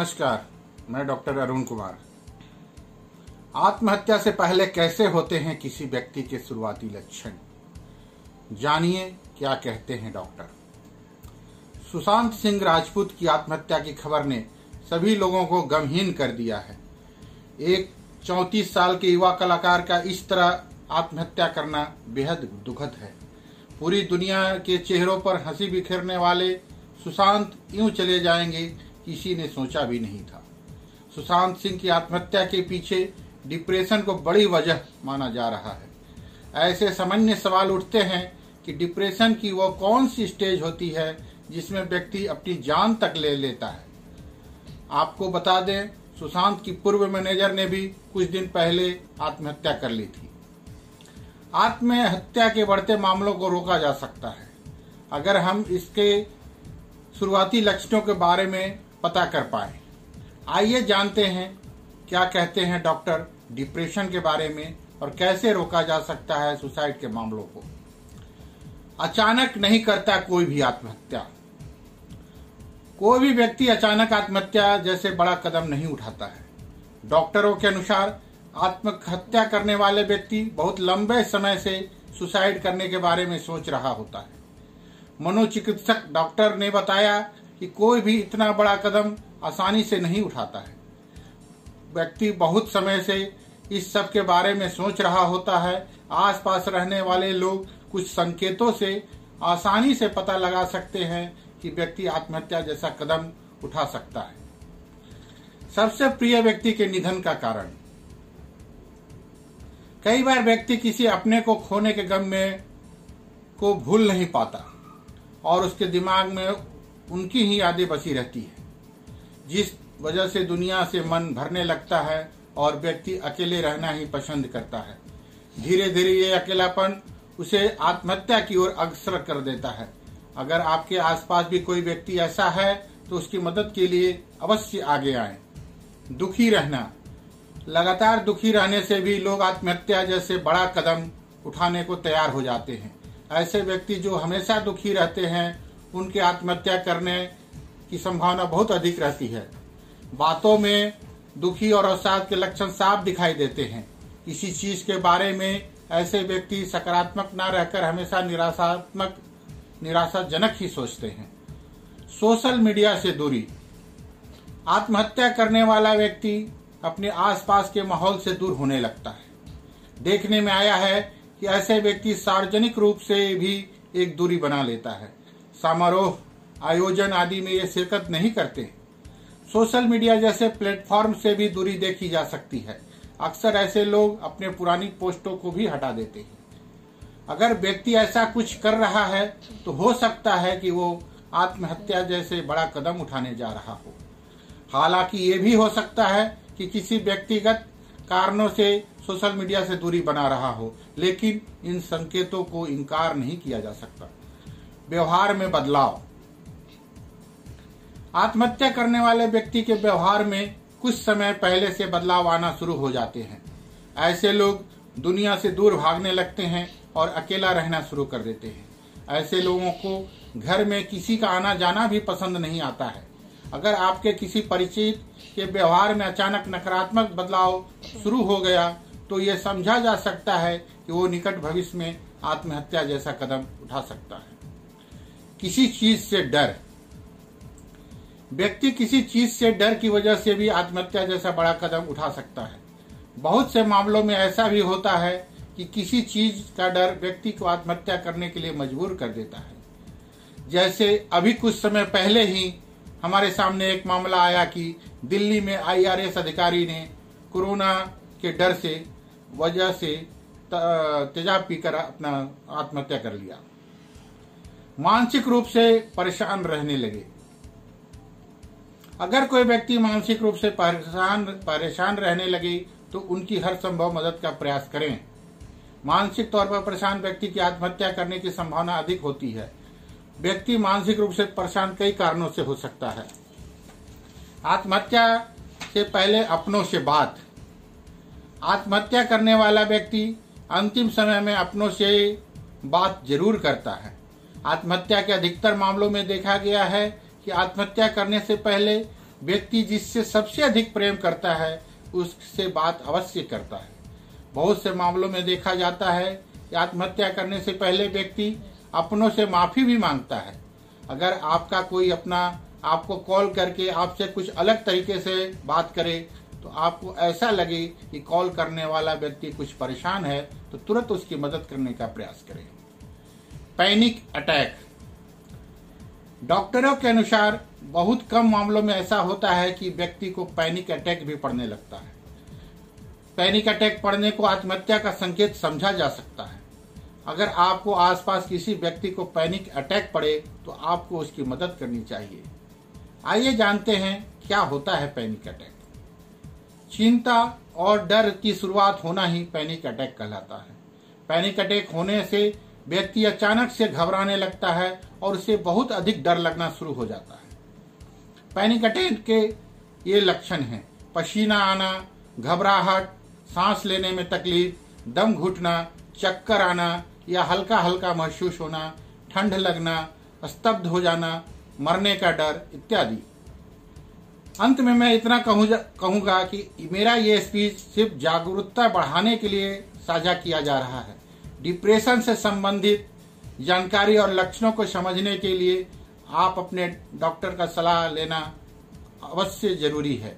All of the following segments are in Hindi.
नमस्कार, मैं डॉक्टर अरुण कुमार। आत्महत्या से पहले कैसे होते हैं किसी व्यक्ति के शुरुआती लक्षण? जानिए क्या कहते हैं डॉक्टर। सुशांत सिंह राजपूत की आत्महत्या की खबर ने सभी लोगों को गमहीन कर दिया है। एक चौंतीस साल के युवा कलाकार का इस तरह आत्महत्या करना बेहद दुखद है। पूरी दुनिया के चेहरों पर हँसी बिखेरने वाले सुशांत यूँ चले जाएँगे किसी ने सोचा भी नहीं था। सुशांत सिंह की आत्महत्या के पीछे डिप्रेशन को बड़ी वजह माना जा रहा है। ऐसे सामान्य सवाल उठते हैं कि डिप्रेशन की वो कौन सी स्टेज होती है जिसमें व्यक्ति अपनी जान तक ले लेता है। आपको बता दें, सुशांत की पूर्व मैनेजर ने भी कुछ दिन पहले आत्महत्या कर ली थी। आत्महत्या के बढ़ते मामलों को रोका जा सकता है। अगर हम इसके शुरुआती लक्षणों के बारे में पता कर पाए। आइए जानते हैं क्या कहते हैं डॉक्टर डिप्रेशन के बारे में और कैसे रोका जा सकता है सुसाइड के मामलों को। अचानक नहीं करता कोई भी आत्महत्या। कोई भी व्यक्ति अचानक आत्महत्या जैसे बड़ा कदम नहीं उठाता है। डॉक्टरों के अनुसार आत्महत्या करने वाले व्यक्ति बहुत लंबे समय से सुसाइड करने के बारे में सोच रहा होता है। मनोचिकित्सक डॉक्टर ने बताया कि कोई भी इतना बड़ा कदम आसानी से नहीं उठाता है। व्यक्ति बहुत समय से इस सब के बारे में सोच रहा होता है। आसपास रहने वाले लोग कुछ संकेतों से आसानी से पता लगा सकते हैं कि व्यक्ति आत्महत्या जैसा कदम उठा सकता है। सबसे प्रिय व्यक्ति के निधन का कारण। कई बार व्यक्ति किसी अपने को खोने के गम में को भूल नहीं पाता और उसके दिमाग में उनकी ही यादें बसी रहती है। जिस वजह से दुनिया से मन भरने लगता है और व्यक्ति अकेले रहना ही पसंद करता है। धीरे धीरे ये अकेलापन उसे आत्महत्या की ओर अग्रसर कर देता है। अगर आपके आसपास भी कोई व्यक्ति ऐसा है तो उसकी मदद के लिए अवश्य आगे आए। दुखी रहना। लगातार दुखी रहने से भी लोग आत्महत्या जैसे बड़ा कदम उठाने को तैयार हो जाते हैं। ऐसे व्यक्ति जो हमेशा दुखी रहते हैं उनके आत्महत्या करने की संभावना बहुत अधिक रहती है। बातों में दुखी और अवसाद के लक्षण साफ़ दिखाई देते हैं। किसी चीज़ के बारे में ऐसे व्यक्ति सकारात्मक न रहकर हमेशा निराशात्मक, निराशाजनक ही सोचते हैं। सोशल मीडिया से दूरी। आत्महत्या करने वाला व्यक्ति अपने आसपास के माहौल से दूर होने लगता है। देखने में आया है कि ऐसे व्यक्ति सार्वजनिक रूप से भी एक दूरी बना लेता है। समारोह, आयोजन आदि में ये शिरकत नहीं करते। सोशल मीडिया जैसे प्लेटफॉर्म से भी दूरी देखी जा सकती है। अक्सर ऐसे लोग अपने पुरानी पोस्टों को भी हटा देते हैं। अगर व्यक्ति ऐसा कुछ कर रहा है तो हो सकता है कि वो आत्महत्या जैसे बड़ा कदम उठाने जा रहा हो। हालाँकि ये भी हो सकता है कि किसी व्यक्तिगत कारणों से सोशल मीडिया से दूरी बना रहा हो, लेकिन इन संकेतों को इनकार नहीं किया जा सकता। व्यवहार में बदलाव। आत्महत्या करने वाले व्यक्ति के व्यवहार में कुछ समय पहले से बदलाव आना शुरू हो जाते हैं। ऐसे लोग दुनिया से दूर भागने लगते हैं और अकेला रहना शुरू कर देते हैं। ऐसे लोगों को घर में किसी का आना जाना भी पसंद नहीं आता है। अगर आपके किसी परिचित के व्यवहार में अचानक नकारात्मक बदलाव शुरू हो गया तो ये समझा जा सकता है कि वो निकट भविष्य में आत्महत्या जैसा कदम उठा सकता है। किसी चीज़ से डर। व्यक्ति किसी चीज़ से डर की वजह से भी आत्महत्या जैसा बड़ा कदम उठा सकता है। बहुत से मामलों में ऐसा भी होता है कि किसी चीज़ का डर व्यक्ति को आत्महत्या करने के लिए मजबूर कर देता है। जैसे अभी कुछ समय पहले ही हमारे सामने एक मामला आया कि दिल्ली में आईआरएस अधिकारी ने कोरोना के डर से, वजह से तेजाब पीकर अपना आत्महत्या कर लिया। मानसिक रूप से परेशान रहने लगे। अगर कोई व्यक्ति मानसिक रूप से परेशान परेशान रहने लगे तो उनकी हर संभव मदद का प्रयास करें। मानसिक तौर पर परेशान व्यक्ति की आत्महत्या करने की संभावना अधिक होती है। व्यक्ति मानसिक रूप से परेशान कई कारणों से हो सकता है। आत्महत्या से पहले अपनों से बात। आत्महत्या करने वाला व्यक्ति अंतिम समय में अपनों से बात ज़रूर करता है। आत्महत्या के अधिकतर मामलों में देखा गया है कि आत्महत्या करने से पहले व्यक्ति जिससे सबसे अधिक प्रेम करता है, उससे बात अवश्य करता है। बहुत से मामलों में देखा जाता है कि आत्महत्या करने से पहले व्यक्ति अपनों से माफ़ी भी माँगता है। अगर आपका कोई अपना, आपको कॉल करके आपसे कुछ अलग तरीके से बात करे तो आपको ऐसा लगे कि कॉल करने वाला व्यक्ति कुछ परेशान है तो तुरंत उसकी मदद करने का प्रयास करें। Panic attack. डॉक्टरों के अनुसार, बहुत कम मामलों में ऐसा होता है कि व्यक्ति को पैनिक अटैक भी पड़ने लगता है। पैनिक अटैक पड़ने को आत्महत्या का संकेत समझा जा सकता है। अगर आपको आसपास किसी व्यक्ति को पैनिक अटैक पड़े तो आपको उसकी मदद करनी चाहिए। आइए जानते हैं क्या होता है पैनिक अटैक। चिंता और डर की शुरुआत होना ही पैनिक अटैक कहलाता है। पैनिक अटैक होने से व्यक्ति अचानक से घबराने लगता है और उसे बहुत अधिक डर लगना शुरू हो जाता है। पैनिक अटैक के ये लक्षण हैं। पसीना आना, घबराहट, सांस लेने में तकलीफ़, दम घुटना, चक्कर आना या हल्का हल्का महसूस होना, ठंड लगना, स्तब्ध हो जाना, मरने का डर इत्यादि। अंत में मैं इतना कहूँगा कि मेरा ये स्पीच सिर्फ़ जागरूकता बढ़ाने के लिए साझा किया जा रहा है। डिप्रेशन से संबंधित जानकारी और लक्षणों को समझने के लिए आप अपने डॉक्टर का सलाह लेना अवश्य ज़रूरी है।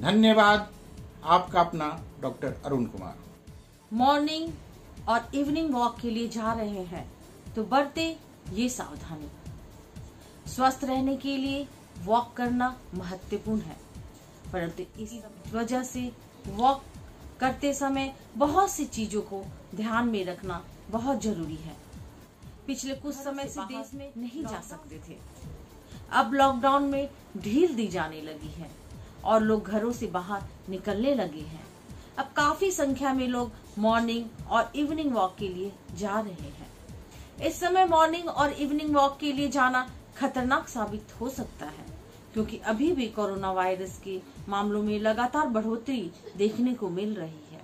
धन्यवाद, आपका अपना डॉक्टर अरुण कुमार। मॉर्निंग और इवनिंग वॉक के लिए जा रहे हैं तो बरते ये सावधानी। स्वस्थ रहने के लिए वॉक करना महत्वपूर्ण है, परंतु इसी वजह से वॉक करते समय बहुत सी चीज़ों को ध्यान में रखना बहुत ज़रूरी है। पिछले कुछ समय से देश में नहीं जा सकते थे। अब लॉकडाउन में ढील दी जाने लगी है और लोग घरों से बाहर निकलने लगे हैं। अब काफ़ी संख्या में लोग मॉर्निंग और इवनिंग वॉक के लिए जा रहे हैं। इस समय मॉर्निंग और इवनिंग वॉक के लिए जाना खतरनाक साबित हो सकता है क्योंकि अभी भी कोरोना वायरस के मामलों में लगातार बढ़ोतरी देखने को मिल रही है।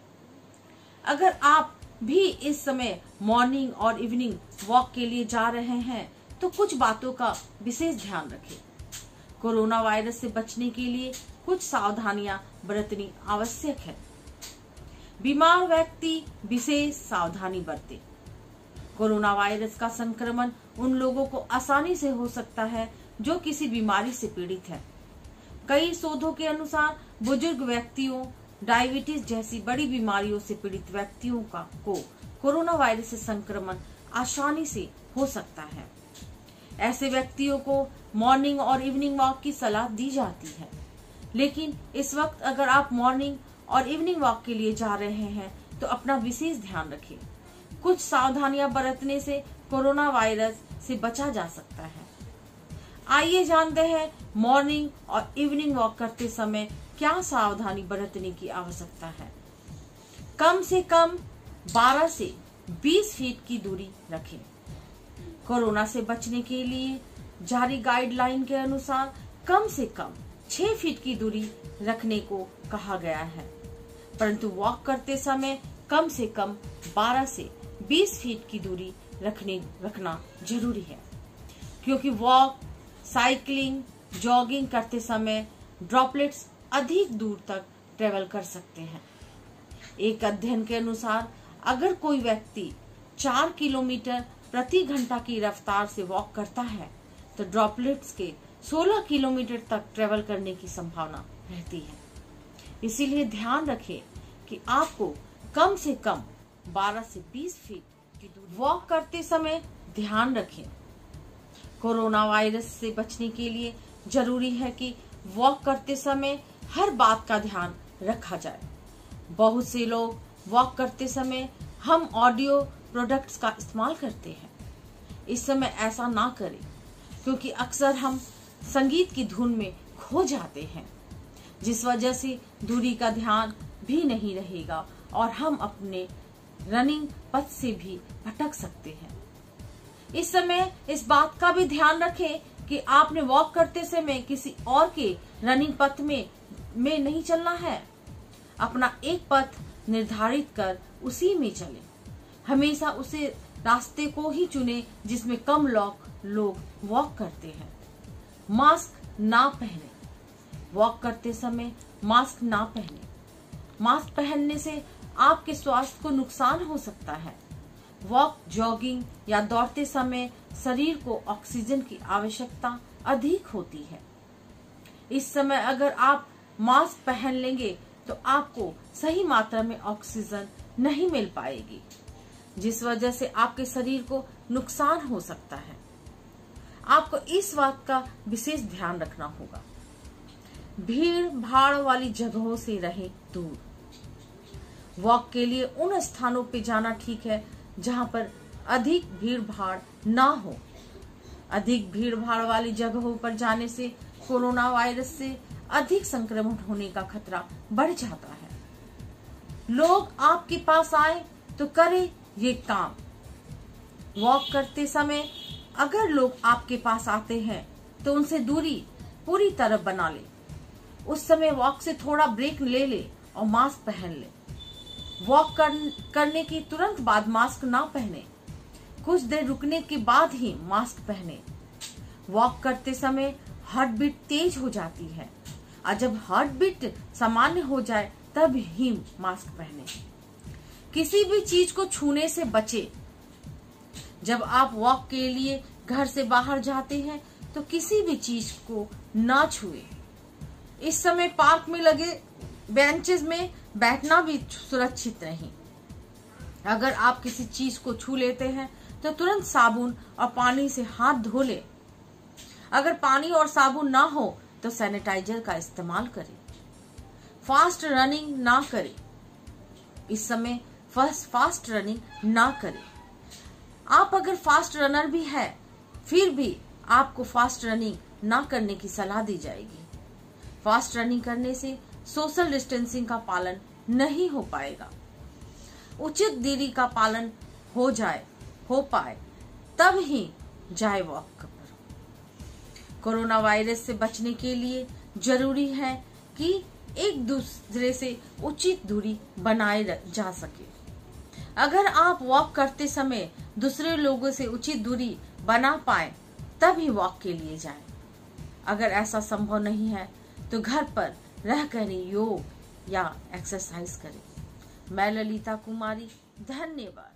अगर आप भी इस समय मॉर्निंग और इवनिंग वॉक के लिए जा रहे हैं तो कुछ बातों का विशेष ध्यान रखें। कोरोना वायरस से बचने के लिए कुछ सावधानियाँ बरतनी आवश्यक है। बीमार व्यक्ति विशेष सावधानी बरते। कोरोना वायरस का संक्रमण उन लोगों को आसानी से हो सकता है जो किसी बीमारी से पीड़ित है। कई शोधों के अनुसार बुज़ुर्ग व्यक्तियों डायबिटीज़ जैसी बड़ी बीमारियों से पीड़ित व्यक्तियों का को कोरोना वायरस से संक्रमण आसानी से हो सकता है। ऐसे व्यक्तियों को मॉर्निंग और इवनिंग वॉक की सलाह दी जाती है। लेकिन इस वक्त अगर आप मॉर्निंग और इवनिंग वॉक के लिए जा रहे हैं तो अपना विशेष ध्यान रखें। कुछ सावधानियाँ बरतने से कोरोना वायरस से बचा जा सकता है। आइए जानते हैं मॉर्निंग और इवनिंग वॉक करते समय क्या सावधानी बरतने की आवश्यकता है? कम से कम 12 से 20 फीट की दूरी रखें। कोरोना से बचने के लिए जारी गाइडलाइन के अनुसार कम से कम 6 फीट की दूरी रखने को कहा गया है। परंतु वॉक करते समय कम से कम 12 से 20 फीट की दूरी रखने, रखना ज़रूरी है। क्योंकि वॉक साइकिलिंग जॉगिंग करते समय ड्रॉपलेट्स अधिक दूर तक ट्रेवल कर सकते हैं। एक अध्ययन के अनुसार, अगर कोई व्यक्ति चार किलोमीटर प्रति घंटा की रफ्तार से वॉक करता है तो ड्रॉपलेट्स के 16 किलोमीटर तक ट्रेवल करने की संभावना रहती है। इसीलिए ध्यान रखें कि आपको कम से कम 12 से 20 फीट की दूरी वॉक करते समय ध्यान रखें। कोरोना वायरस से बचने के लिए ज़रूरी है कि वॉक करते समय हर बात का ध्यान रखा जाए। बहुत से लोग वॉक करते समय हम ऑडियो प्रोडक्ट्स का इस्तेमाल करते हैं। इस समय ऐसा ना करें, क्योंकि अक्सर हम संगीत की धुन में खो जाते हैं, जिस वजह से दूरी का ध्यान भी नहीं रहेगा और हम अपने रनिंग पथ से भी भटक सकते हैं। इस समय इस बात का भी ध्यान रखें कि आपने वॉक करते समय किसी और के रनिंग पथ में में नहीं चलना है। अपना एक पथ निर्धारित कर उसी में चले। हमेशा उसे रास्ते को ही चुने जिसमें कम लोग लोग वॉक करते हैं। मास्क ना पहने। वॉक करते समय मास्क ना पहने। मास्क पहनने से आपके स्वास्थ्य को नुकसान हो सकता है। वॉक जॉगिंग या दौड़ते समय शरीर को ऑक्सीजन की आवश्यकता अधिक होती है। इस समय अगर आप मास्क पहन लेंगे तो आपको सही मात्रा में ऑक्सीजन नहीं मिल पाएगी। जिस वजह से आपके शरीर को नुकसान हो सकता है। आपको इस बात का विशेष ध्यान रखना होगा। भीड़ भाड़ वाली जगहों से रहे दूर। वॉक के लिए उन स्थानों पर जाना ठीक है जहाँ पर अधिक भीड़ भाड़ ना हो। अधिक भीड़ भाड़ वाली जगहों पर जाने से कोरोना वायरस से अधिक संक्रमण होने का खतरा बढ़ जाता है। लोग आपके पास आए तो करे ये काम। वॉक करते समय अगर लोग आपके पास आते हैं तो उनसे दूरी पूरी तरह बना ले। उस समय वॉक से थोड़ा ब्रेक ले ले और मास्क पहन ले। वॉक कर, करने की तुरंत बाद मास्क ना पहने। कुछ देर रुकने के बाद ही मास्क पहने। वॉक करते समय हार्ट बीट तेज हो जाती है। और जब हार्ट बीट सामान्य हो जाए, तब ही मास्क पहने। किसी भी चीज़ को छूने से बचे। जब आप वॉक के लिए घर से बाहर जाते हैं तो किसी भी चीज़ को ना छुए। इस समय पार्क में लगे बेंचेस में बैठना भी सुरक्षित नहीं। अगर आप किसी चीज़ को छू लेते हैं तो तुरंत साबुन और पानी से हाथ धो ले। अगर पानी और साबुन ना हो तो सैनिटाइजर का इस्तेमाल करें। फास्ट रनिंग ना करें। इस समय फ़र्स्ट फास्ट रनिंग ना करें। आप अगर फास्ट रनर भी है, फिर भी आपको फास्ट रनिंग ना करने की सलाह दी जाएगी। फास्ट रनिंग करने से सोशल डिस्टेंसिंग का पालन नहीं हो पाएगा। उचित दूरी का पालन हो जाए हो पाए, तब ही जाए वॉक कोरोना वायरस से बचने के लिए ज़रूरी है कि एक दूसरे से उचित दूरी बनाए जा सके। अगर आप वॉक करते समय दूसरे लोगों से उचित दूरी बना पाए, तभी वॉक के लिए जाएँ। अगर ऐसा संभव नहीं है तो घर पर रह कर योग या एक्सरसाइज करें। मैं ललिता कुमारी, धन्यवाद।